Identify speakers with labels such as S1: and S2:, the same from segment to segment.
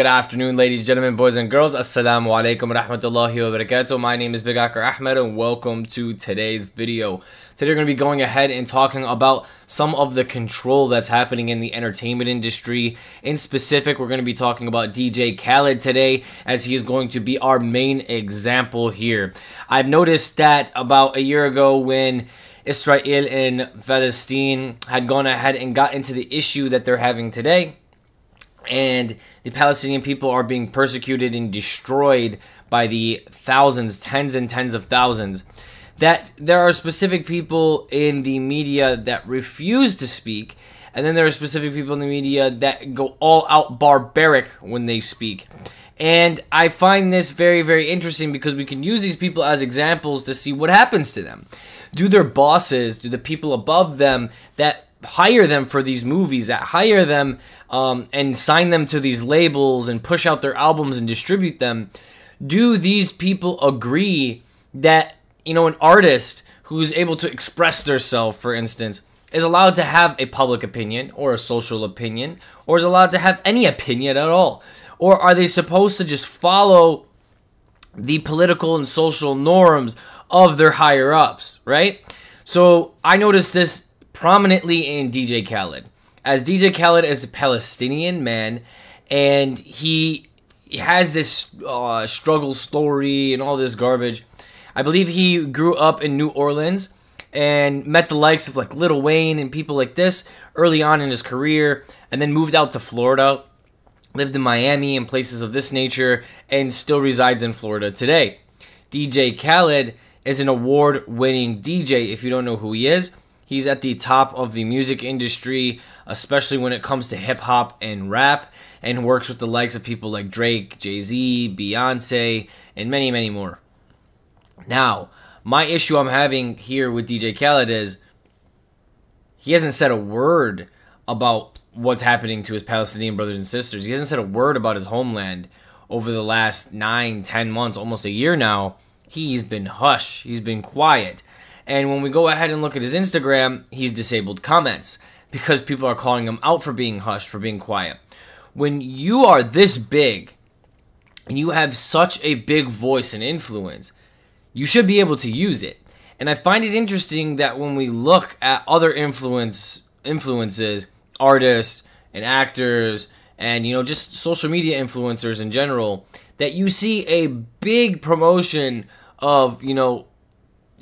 S1: Good afternoon, ladies, gentlemen, boys, and girls. Assalamu alaikum rahmatullahi wa barakatuh. My name is Big Akar Ahmed, and welcome to today's video. Today, we're going to be going ahead and talking about some of the control that's happening in the entertainment industry. In specific, we're going to be talking about DJ Khaled today, as he is going to be our main example here. I've noticed that about a year ago, when Israel and Palestine had gone ahead and got into the issue that they're having today and the Palestinian people are being persecuted and destroyed by the thousands, tens and tens of thousands, that there are specific people in the media that refuse to speak, and then there are specific people in the media that go all out barbaric when they speak. And I find this very, very interesting because we can use these people as examples to see what happens to them. Do their bosses, do the people above them that hire them for these movies, that hire them um, and sign them to these labels and push out their albums and distribute them, do these people agree that, you know, an artist who's able to express themselves, for instance, is allowed to have a public opinion or a social opinion or is allowed to have any opinion at all? Or are they supposed to just follow the political and social norms of their higher ups, right? So I noticed this prominently in DJ Khaled. As DJ Khaled is a Palestinian man, and he has this uh, struggle story and all this garbage. I believe he grew up in New Orleans and met the likes of like Lil Wayne and people like this early on in his career, and then moved out to Florida, lived in Miami and places of this nature, and still resides in Florida today. DJ Khaled is an award winning DJ, if you don't know who he is. He's at the top of the music industry, especially when it comes to hip hop and rap, and works with the likes of people like Drake, Jay Z, Beyonce, and many, many more. Now, my issue I'm having here with DJ Khaled is he hasn't said a word about what's happening to his Palestinian brothers and sisters. He hasn't said a word about his homeland over the last nine, ten months, almost a year now. He's been hush. He's been quiet. And when we go ahead and look at his Instagram, he's disabled comments because people are calling him out for being hushed, for being quiet. When you are this big and you have such a big voice and influence, you should be able to use it. And I find it interesting that when we look at other influence influences, artists and actors and you know just social media influencers in general, that you see a big promotion of, you know,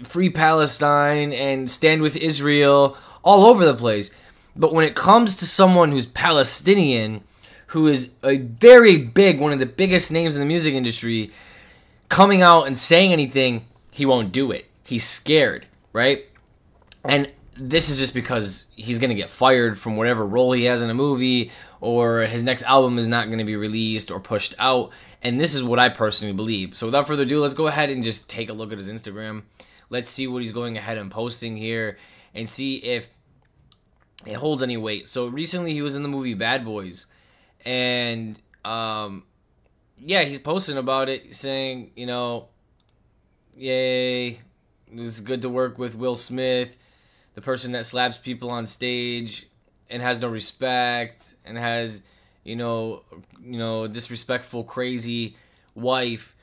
S1: free Palestine and stand with Israel all over the place. But when it comes to someone who's Palestinian, who is a very big, one of the biggest names in the music industry, coming out and saying anything, he won't do it. He's scared, right? And this is just because he's going to get fired from whatever role he has in a movie or his next album is not going to be released or pushed out. And this is what I personally believe. So without further ado, let's go ahead and just take a look at his Instagram. Let's see what he's going ahead and posting here and see if it holds any weight. So recently he was in the movie Bad Boys and um yeah, he's posting about it saying, you know, yay, it's good to work with Will Smith, the person that slaps people on stage and has no respect and has, you know, you know, disrespectful crazy wife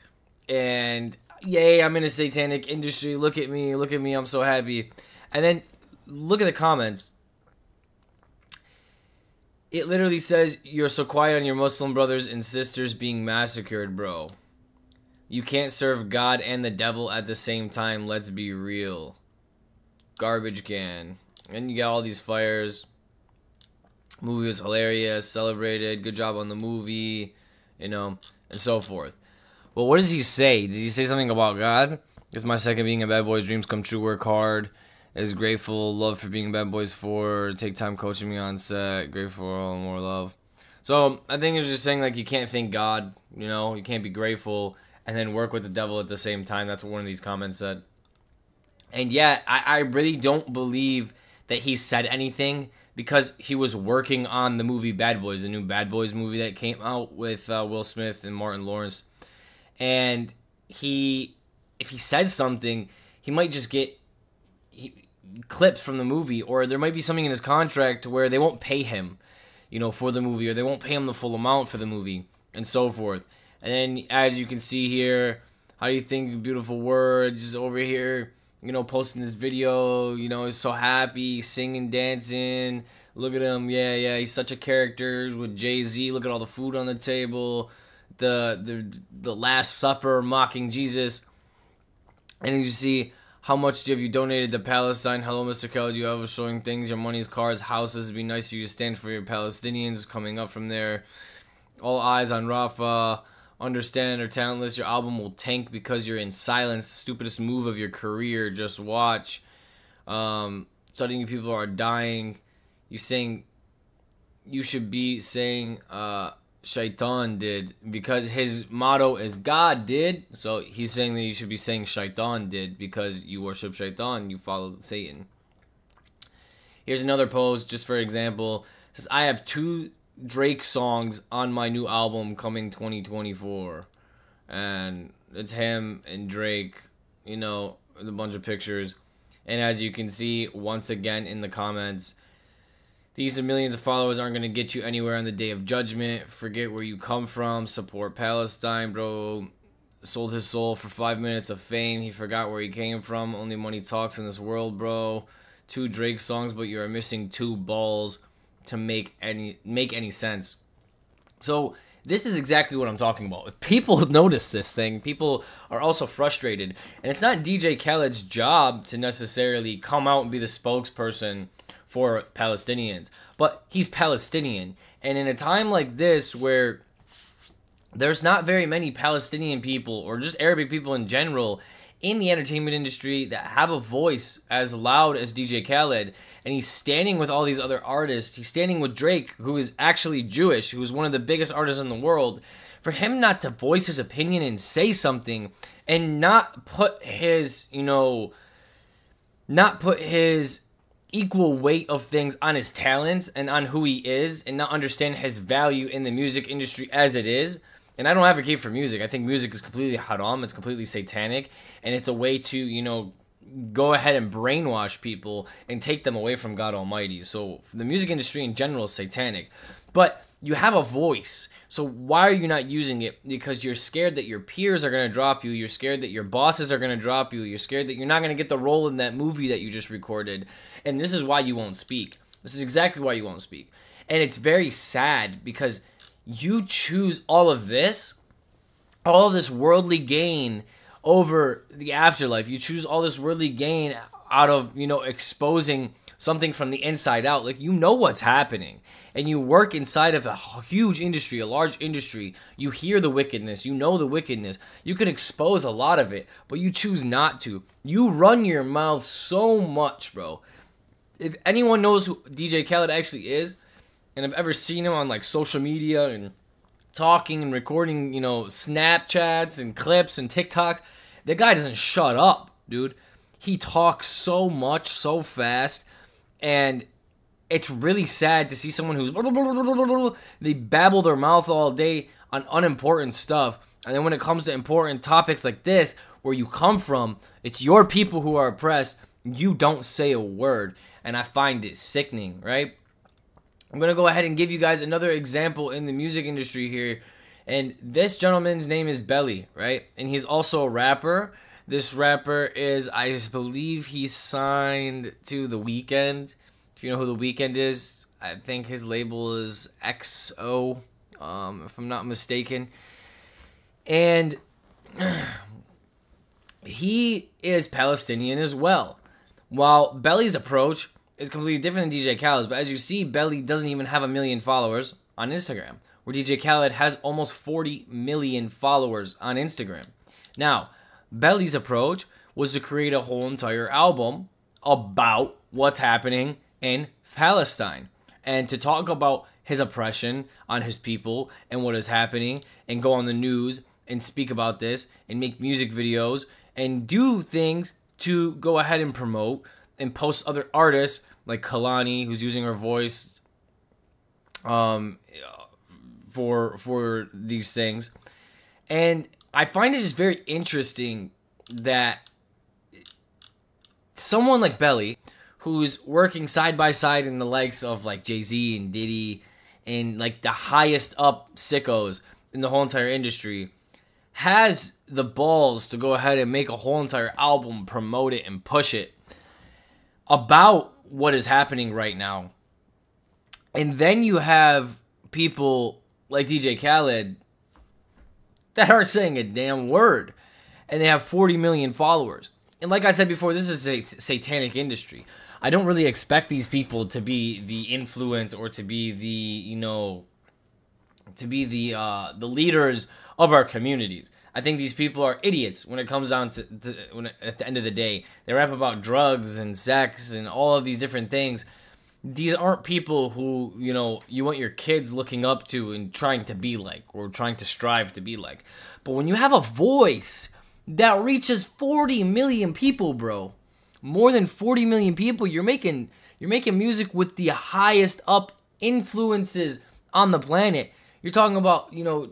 S1: and yay, I'm in a satanic industry. Look at me, look at me, I'm so happy. And then look at the comments. It literally says, You're so quiet on your Muslim brothers and sisters being massacred, bro. You can't serve God and the devil at the same time, let's be real. Garbage can. And you got all these fires. Movie was hilarious, celebrated, good job on the movie, you know, and so forth. Well, what does he say? Does he say something about God? It's my second being a bad boy's dreams come true. Work hard. Is grateful. Love for being bad boys for. Take time coaching me on set. Grateful for all more love. So I think it's just saying like you can't thank God. You know, you can't be grateful and then work with the devil at the same time. That's what one of these comments said. And yet, I, I really don't believe that he said anything because he was working on the movie Bad Boys, the new Bad Boys movie that came out with uh, Will Smith and Martin Lawrence and he if he says something, he might just get he, clips from the movie, or there might be something in his contract where they won't pay him, you know, for the movie, or they won't pay him the full amount for the movie. and so forth. And then, as you can see here, how do you think beautiful words over here? You know, posting this video. You know, he's so happy, singing, dancing. Look at him, yeah, yeah. He's such a character with Jay Z. Look at all the food on the table. The the the Last Supper mocking Jesus. And you see how much have you donated to Palestine? Hello, Mr. Kelly. You have showing things? Your money's cars, houses. It'd be nice for you stand for your Palestinians coming up from there. All eyes on Rafah. Understand or talentless. Your album will tank because you're in silence. Stupidest move of your career. Just watch. Um, studying people are dying. You saying you should be saying uh Shaitan did because his motto is God did. So he's saying that you should be saying Shaitan did because you worship Shaitan, you follow Satan. Here's another post, just for example. It says I have two Drake songs on my new album coming 2024. And it's him and Drake, you know, a bunch of pictures. And as you can see, once again in the comments, these millions of followers aren't going to get you anywhere on the day of judgment. Forget where you come from. Support Palestine, bro. Sold his soul for five minutes of fame. He forgot where he came from. Only money talks in this world, bro. Two Drake songs, but you are missing two balls to make any make any sense. So this is exactly what I'm talking about. People notice this thing. People are also frustrated, and it's not DJ Khaled's job to necessarily come out and be the spokesperson for Palestinians. But he's Palestinian. And in a time like this where there's not very many Palestinian people or just Arabic people in general in the entertainment industry that have a voice as loud as DJ Khaled and he's standing with all these other artists. He's standing with Drake who is actually Jewish, who is one of the biggest artists in the world. For him not to voice his opinion and say something and not put his, you know, not put his equal weight of things on his talents and on who he is and not understand his value in the music industry as it is. And I don't advocate for music. I think music is completely haram, it's completely satanic, and it's a way to, you know, go ahead and brainwash people and take them away from God Almighty. So the music industry in general is satanic. But you have a voice. So why are you not using it? Because you're scared that your peers are going to drop you. You're scared that your bosses are going to drop you. You're scared that you're not going to get the role in that movie that you just recorded. And this is why you won't speak. This is exactly why you won't speak. And it's very sad because you choose all of this, all of this worldly gain over the afterlife. You choose all this worldly gain out of, you know, exposing something from the inside out. Like you know what's happening, and you work inside of a huge industry, a large industry. You hear the wickedness, you know the wickedness. You can expose a lot of it, but you choose not to. You run your mouth so much, bro. If anyone knows who DJ Khaled actually is, and I've ever seen him on like social media and talking and recording, you know, Snapchats and clips and TikToks, the guy doesn't shut up, dude. He talks so much, so fast and it's really sad to see someone who's they babble their mouth all day on unimportant stuff and then when it comes to important topics like this where you come from it's your people who are oppressed you don't say a word and i find it sickening right i'm going to go ahead and give you guys another example in the music industry here and this gentleman's name is belly right and he's also a rapper this rapper is, I believe, he's signed to The Weeknd. If you know who The Weeknd is, I think his label is XO, um, if I'm not mistaken. And he is Palestinian as well. While Belly's approach is completely different than DJ Khaled's, but as you see, Belly doesn't even have a million followers on Instagram, where DJ Khaled has almost 40 million followers on Instagram. Now, Belly's approach was to create a whole entire album about what's happening in Palestine and to talk about his oppression on his people and what is happening and go on the news and speak about this and make music videos and do things to go ahead and promote and post other artists like Kehlani who's using her voice um for for these things. And I find it just very interesting that someone like Belly, who's working side by side in the likes of like Jay Z and Diddy and like the highest up sickos, in the whole entire industry has the balls to go ahead and make a whole entire album, promote it, and push it about what is happening right now. And then you have people like DJ Khaled that aren't saying a damn word. And they have 40 million followers. And like I said before, this is a satanic industry. I don't really expect these people to be the influence or to be the, you know, to be the uh, the leaders of our communities. I think these people are idiots when it comes down to, to when at the end of the day they rap about drugs and sex and all of these different things. These aren't people who you know you want your kids looking up to and trying to be like or trying to strive to be like. But when you have a voice that reaches 40 million people, bro, more than 40 million people, you're making you're making music with the highest up influences on the planet. You're talking about, you know,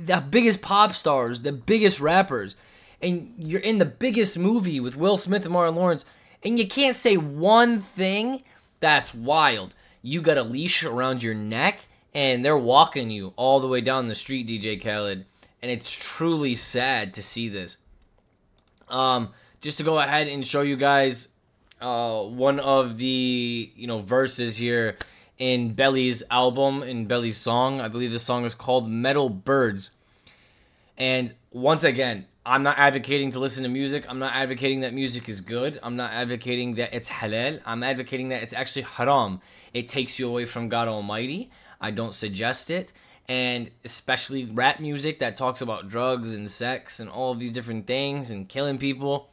S1: the biggest pop stars, the biggest rappers, and you're in the biggest movie with Will Smith and Martin Lawrence, and you can't say one thing that's wild. You got a leash around your neck, and they're walking you all the way down the street, DJ Khaled, and it's truly sad to see this. Um, just to go ahead and show you guys uh, one of the you know verses here in Belly's album, in Belly's song. I believe the song is called Metal Birds. And once again, I'm not advocating to listen to music. I'm not advocating that music is good. I'm not advocating that it's halal. I'm advocating that it's actually haram. It takes you away from God Almighty. I don't suggest it. And especially rap music that talks about drugs and sex and all of these different things and killing people.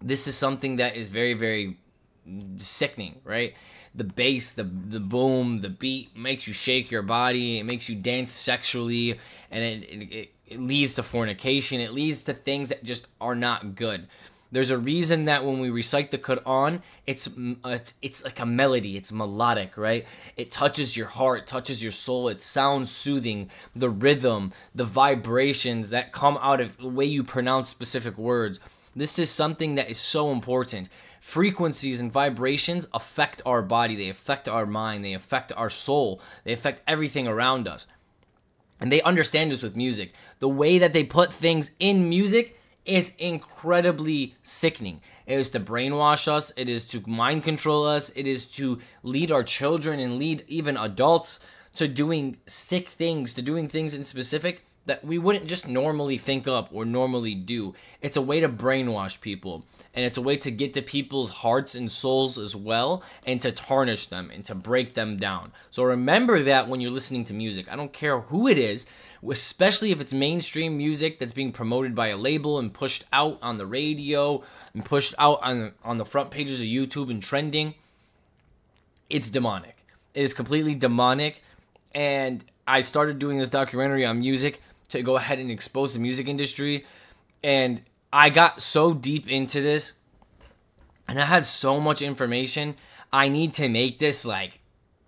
S1: This is something that is very, very sickening, right? The bass, the the boom, the beat makes you shake your body. It makes you dance sexually, and it, it, it leads to fornication. It leads to things that just are not good. There's a reason that when we recite the Quran, it's uh, it's, it's like a melody. It's melodic, right? It touches your heart, touches your soul. It sounds soothing. The rhythm, the vibrations that come out of the way you pronounce specific words. This is something that is so important frequencies and vibrations affect our body, they affect our mind, they affect our soul, they affect everything around us. And they understand this with music. The way that they put things in music is incredibly sickening. It is to brainwash us, it is to mind control us, it is to lead our children and lead even adults to doing sick things, to doing things in specific that we wouldn't just normally think up or normally do. It's a way to brainwash people, and it's a way to get to people's hearts and souls as well, and to tarnish them and to break them down. So remember that when you're listening to music. I don't care who it is, especially if it's mainstream music that's being promoted by a label and pushed out on the radio and pushed out on, on the front pages of YouTube and trending. It's demonic. It is completely demonic. And I started doing this documentary on music to go ahead and expose the music industry. And I got so deep into this and I had so much information. I need to make this like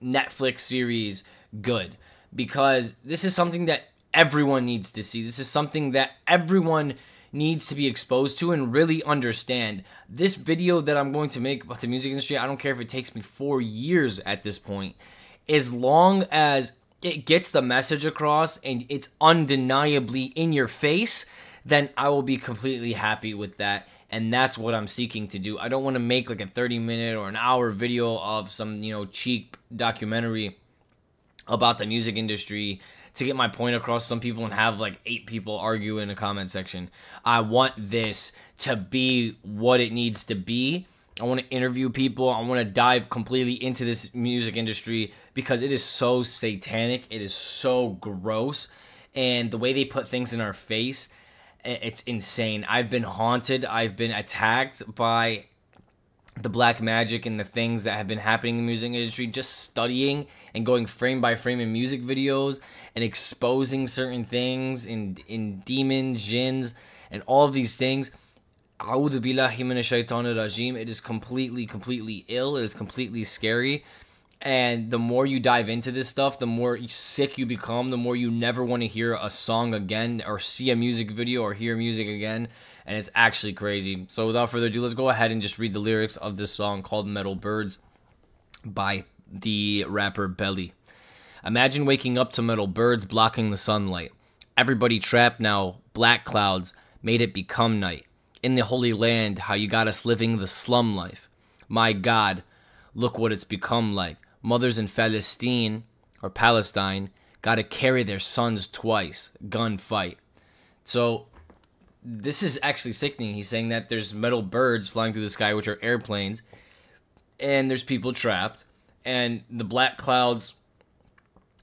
S1: Netflix series good because this is something that everyone needs to see. This is something that everyone needs to be exposed to and really understand. This video that I'm going to make about the music industry, I don't care if it takes me four years at this point, as long as it gets the message across and it's undeniably in your face, then I will be completely happy with that. And that's what I'm seeking to do. I don't want to make like a 30 minute or an hour video of some, you know, cheap documentary about the music industry to get my point across some people and have like eight people argue in a comment section. I want this to be what it needs to be I want to interview people. I want to dive completely into this music industry because it is so satanic. It is so gross. And the way they put things in our face, it's insane. I've been haunted. I've been attacked by the black magic and the things that have been happening in the music industry just studying and going frame by frame in music videos and exposing certain things in in demons jinns and all of these things it is completely, completely ill. It is completely scary. And the more you dive into this stuff, the more sick you become, the more you never want to hear a song again or see a music video or hear music again. And it's actually crazy. So without further ado, let's go ahead and just read the lyrics of this song called Metal Birds by the rapper Belly. Imagine waking up to metal birds blocking the sunlight. Everybody trapped now, black clouds made it become night. In the Holy Land, how you got us living the slum life. My God, look what it's become like. Mothers in Palestine, or Palestine, gotta carry their sons twice. Gunfight. So, this is actually sickening. He's saying that there's metal birds flying through the sky, which are airplanes, and there's people trapped, and the black clouds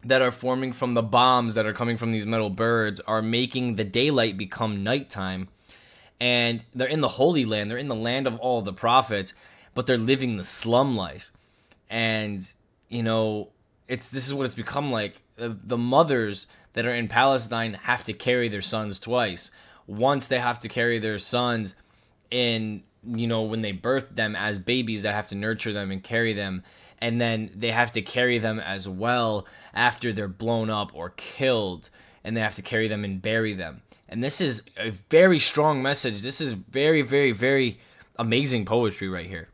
S1: that are forming from the bombs that are coming from these metal birds are making the daylight become nighttime. And they're in the Holy Land, they're in the land of all the prophets, but they're living the slum life. And, you know, it's this is what it's become like. The, the mothers that are in Palestine have to carry their sons twice. Once they have to carry their sons in, you know, when they birth them as babies they have to nurture them and carry them and then they have to carry them as well after they're blown up or killed and they have to carry them and bury them and this is a very strong message. This is very very very amazing poetry right here.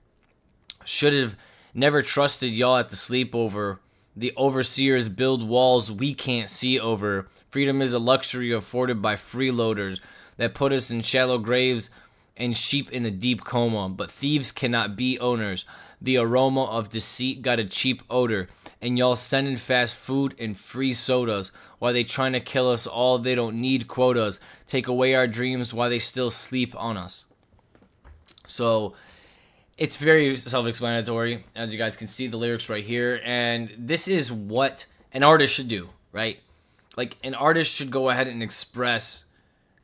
S1: Should have never trusted y'all at the sleepover. The overseers build walls we can't see over. Freedom is a luxury afforded by freeloaders that put us in shallow graves and sheep in a deep coma, but thieves cannot be owners. The aroma of deceit got a cheap odor, and y'all sending fast food and free sodas. Why they trying to kill us all? They don't need quotas. Take away our dreams while they still sleep on us. So it's very self-explanatory, as you guys can see the lyrics right here, and this is what an artist should do, right? Like an artist should go ahead and express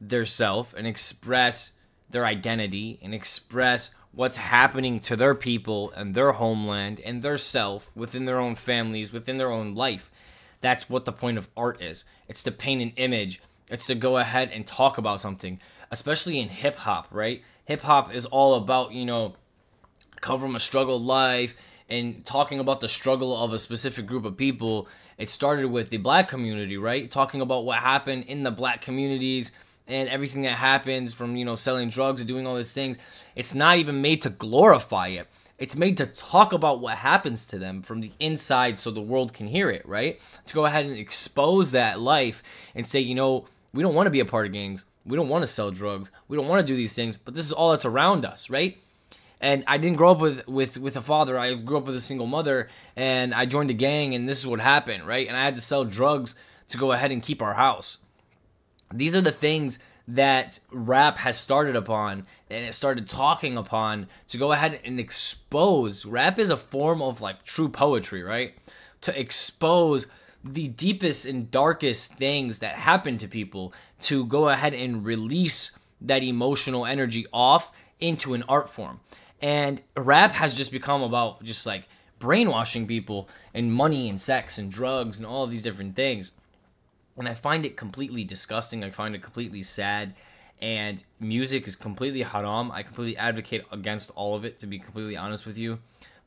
S1: their self and express their identity and express what's happening to their people and their homeland and their self within their own families, within their own life. That's what the point of art is. It's to paint an image. It's to go ahead and talk about something, especially in hip hop, right? Hip hop is all about, you know, from a struggle life and talking about the struggle of a specific group of people. It started with the black community, right? Talking about what happened in the black communities and everything that happens from you know selling drugs and doing all these things it's not even made to glorify it it's made to talk about what happens to them from the inside so the world can hear it right to go ahead and expose that life and say you know we don't want to be a part of gangs we don't want to sell drugs we don't want to do these things but this is all that's around us right and I didn't grow up with, with with a father. I grew up with a single mother, and I joined a gang, and this is what happened, right? And I had to sell drugs to go ahead and keep our house. These are the things that rap has started upon and it started talking upon to go ahead and expose. Rap is a form of like true poetry, right? To expose the deepest and darkest things that happen to people, to go ahead and release that emotional energy off into an art form. And rap has just become about just like brainwashing people and money and sex and drugs and all of these different things and I find it completely disgusting. I find it completely sad. And music is completely haram. I completely advocate against all of it, to be completely honest with you.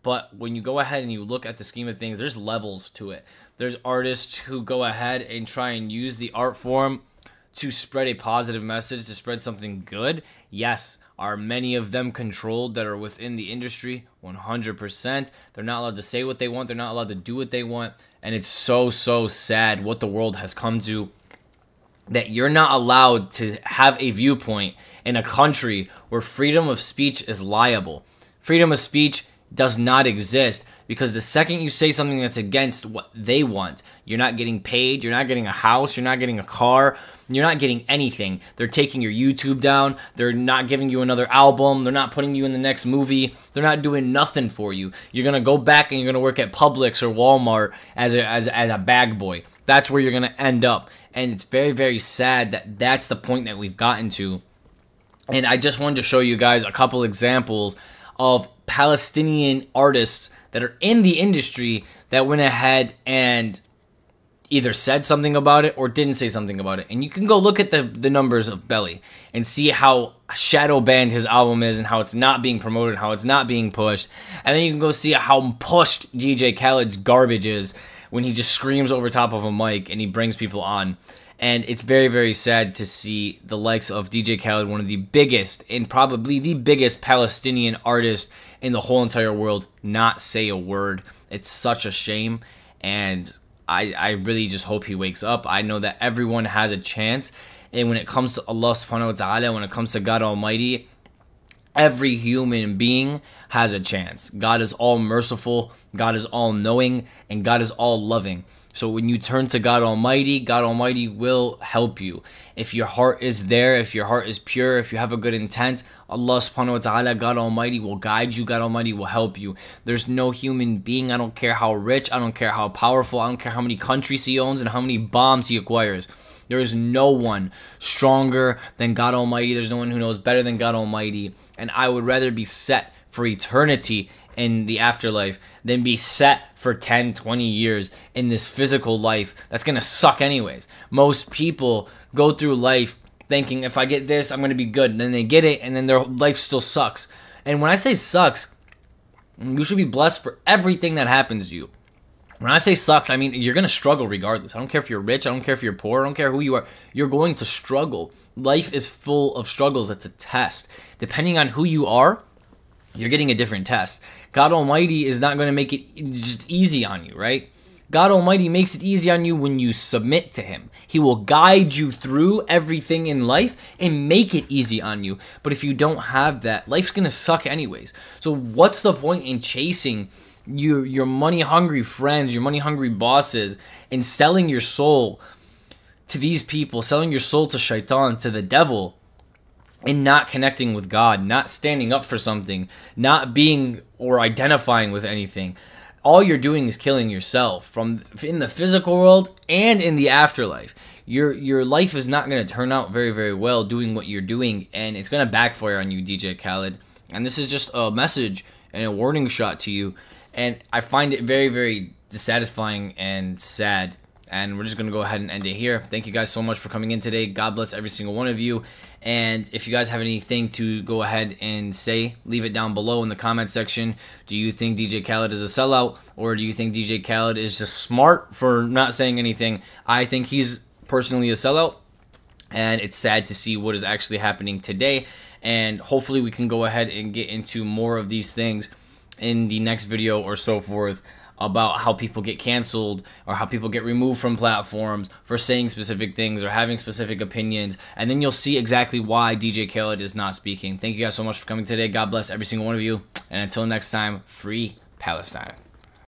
S1: But when you go ahead and you look at the scheme of things, there's levels to it. There's artists who go ahead and try and use the art form to spread a positive message, to spread something good. Yes, are many of them controlled that are within the industry? 100%. They're not allowed to say what they want, they're not allowed to do what they want. And it's so, so sad what the world has come to that you're not allowed to have a viewpoint in a country where freedom of speech is liable. Freedom of speech does not exist because the second you say something that's against what they want, you're not getting paid, you're not getting a house, you're not getting a car, you're not getting anything. They're taking your YouTube down, they're not giving you another album, they're not putting you in the next movie, they're not doing nothing for you. You're gonna go back and you're gonna work at Publix or Walmart as a, as, as a bag boy. That's where you're gonna end up. And it's very, very sad that that's the point that we've gotten to. And I just wanted to show you guys a couple examples of Palestinian artists that are in the industry that went ahead and either said something about it or didn't say something about it. And you can go look at the, the numbers of Belly and see how shadow banned his album is and how it's not being promoted, how it's not being pushed. And then you can go see how pushed DJ Khaled's garbage is when he just screams over top of a mic and he brings people on. And it's very, very sad to see the likes of DJ Khaled, one of the biggest and probably the biggest Palestinian artist in the whole entire world, not say a word. It's such a shame. And I, I really just hope he wakes up. I know that everyone has a chance. And when it comes to Allah subhanahu wa ta'ala, when it comes to God Almighty, every human being has a chance. God is all merciful, God is all knowing, and God is all loving. So when you turn to God Almighty, God Almighty will help you. If your heart is there, if your heart is pure, if you have a good intent, Allah subhanahu wa ta'ala, God Almighty will guide you, God Almighty will help you. There's no human being, I don't care how rich, I don't care how powerful, I don't care how many countries he owns and how many bombs he acquires. There is no one stronger than God Almighty. There's no one who knows better than God Almighty. And I would rather be set for eternity in the afterlife than be set for 10, 20 years in this physical life that's going to suck anyways. Most people go through life thinking if I get this, I'm going to be good. And then they get it and then their life still sucks. And when I say sucks, you should be blessed for everything that happens to you. When I say sucks, I mean you're going to struggle regardless. I don't care if you're rich, I don't care if you're poor, I don't care who you are. You're going to struggle. Life is full of struggles. It's a test. Depending on who you are, you're getting a different test. God Almighty is not going to make it just easy on you, right? God Almighty makes it easy on you when you submit to Him. He will guide you through everything in life and make it easy on you. But if you don't have that, life's going to suck anyways. So, what's the point in chasing your, your money hungry friends, your money hungry bosses, and selling your soul to these people, selling your soul to shaitan, to the devil? In not connecting with God, not standing up for something, not being or identifying with anything. All you're doing is killing yourself from in the physical world and in the afterlife. Your your life is not going to turn out very very well doing what you're doing and it's going to backfire on you DJ Khaled. And this is just a message and a warning shot to you and I find it very very dissatisfying and sad and we're just going to go ahead and end it here. Thank you guys so much for coming in today. God bless every single one of you. And if you guys have anything to go ahead and say, leave it down below in the comment section. Do you think DJ Khaled is a sellout? Or do you think DJ Khaled is just smart for not saying anything? I think he's personally a sellout. And it's sad to see what is actually happening today. And hopefully we can go ahead and get into more of these things in the next video or so forth about how people get canceled or how people get removed from platforms for saying specific things or having specific opinions. And then you'll see exactly why DJ Khaled is not speaking. Thank you guys so much for coming today. God bless every single one of you. And until next time, free Palestine.